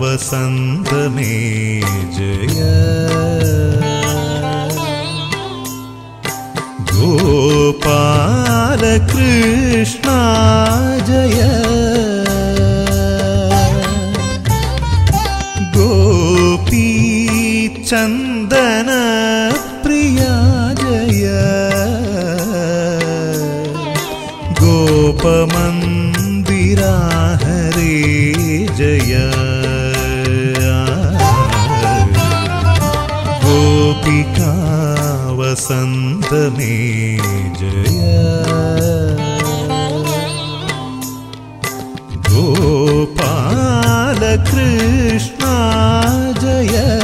वसन्तमे जय। गोपालकृष्णा जय। गोपी चन्दन प्रिया जय। गोपमन्दिरा गोपिका वसन्तमे जय। गोपालकृष्णा जय।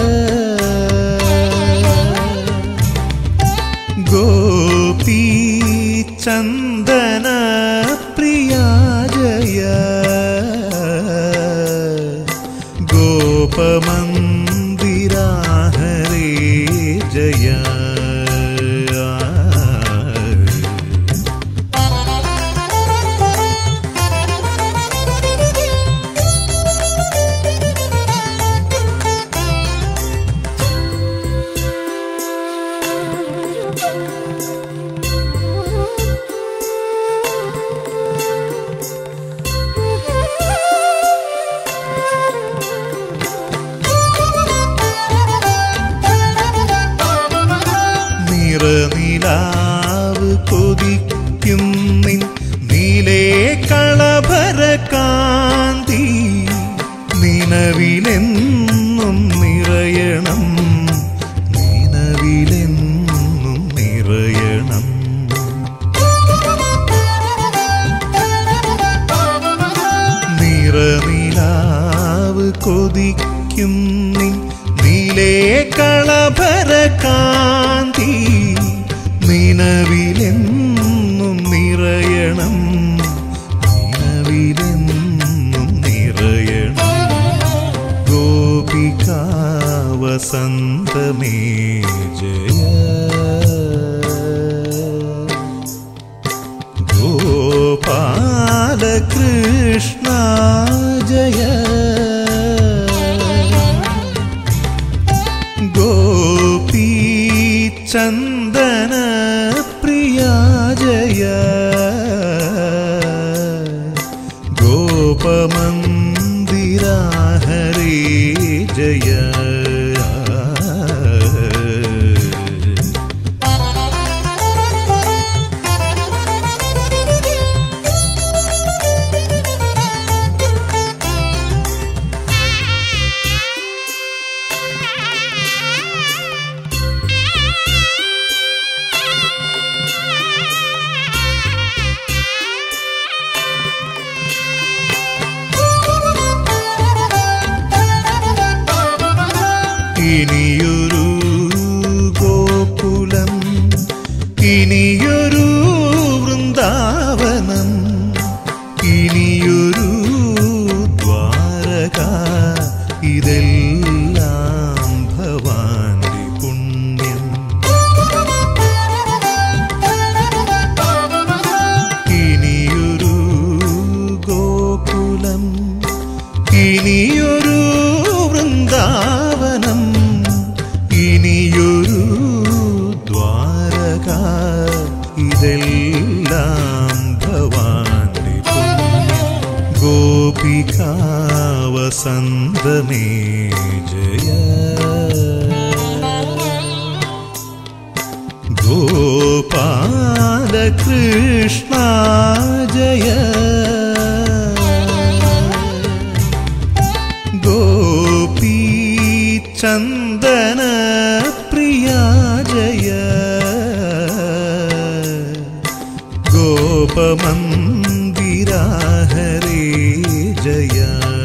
गोपी चन्दन प्रिया जय। गोपमन्दिरा നിലവിലെന്നും നിറയണം. നിലവിലെന്നും നിറയണം. നിറനിലാവ് കൊതിക്കും നീ നീലേ കളഭര वसंत में जय। गोपाल कृष्ण जय। गोपी चंदन प्रिया जय। गोपमंदिरा हरे जया। ഇനിയൊരു വൃന്ദാവനം ഇനിയൊരു ദ്വാരക ഇതെല്ലാം ഭവാന്റെ പുണ്യം. ഇനിയൊരു ഗോകുലം ഇനിയൊരു ഇതെല്ലാം ഭവാന്റെ ऋतु गोपिका वसन्तनिजय ीरा हरे जया।